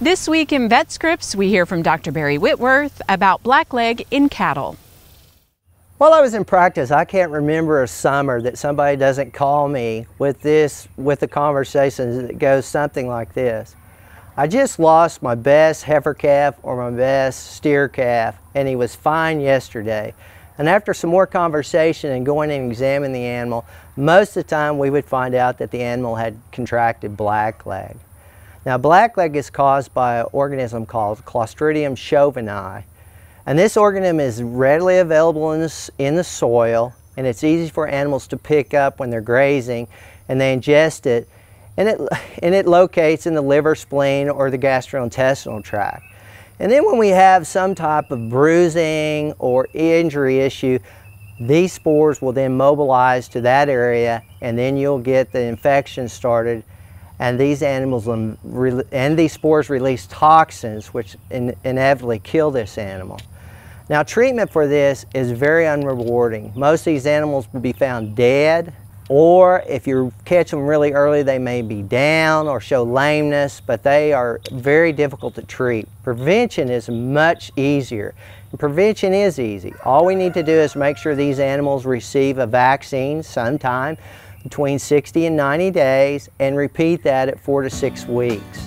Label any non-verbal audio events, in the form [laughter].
This week in VetScripts, we hear from Dr. Barry Whitworth about blackleg in cattle. While I was in practice, I can't remember a summer that somebody doesn't call me with this, with a conversation that goes something like this. I just lost my best heifer calf or my best steer calf, and he was fine yesterday. And after some more conversation and going and examining the animal, most of the time we would find out that the animal had contracted blackleg. Now blackleg is caused by an organism called Clostridium chauvoei. And this organism is readily available in the, in the soil and it's easy for animals to pick up when they're grazing and they ingest it and it, [laughs] and it locates in the liver, spleen, or the gastrointestinal tract. And then when we have some type of bruising or injury issue, these spores will then mobilize to that area and then you'll get the infection started and these animals and these spores release toxins which in, inevitably kill this animal. Now treatment for this is very unrewarding. Most of these animals will be found dead or if you catch them really early, they may be down or show lameness, but they are very difficult to treat. Prevention is much easier. And prevention is easy. All we need to do is make sure these animals receive a vaccine sometime between 60 and 90 days and repeat that at four to six weeks.